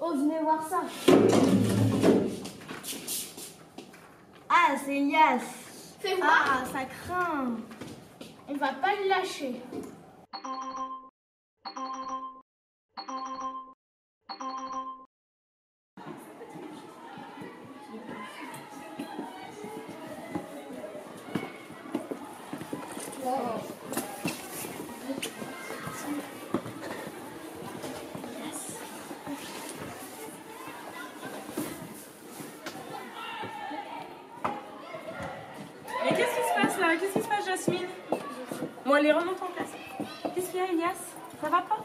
Oh, venez voir ça. Ah, c'est Elias. Fais voir. Ah, ça craint. On va pas le lâcher. Là Qu'est-ce qui se passe, Jasmine Bon, allez, remonte en classe. Qu'est-ce qu'il y a, Elias Ça va pas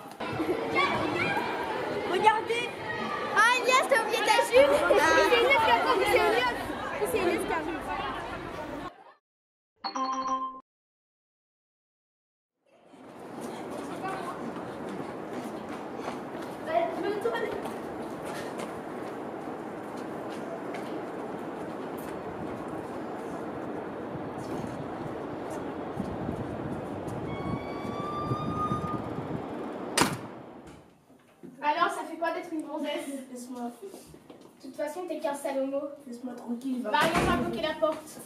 Regardez. Ah, Elias, t'as oublié ta jupe C'est Elias qui a c'est Elias. Qui arrive. Quoi d'être une gonzesse Laisse-moi. De toute façon, t'es qu'un salomo. Laisse-moi tranquille. Va. Marion va bloquer la porte.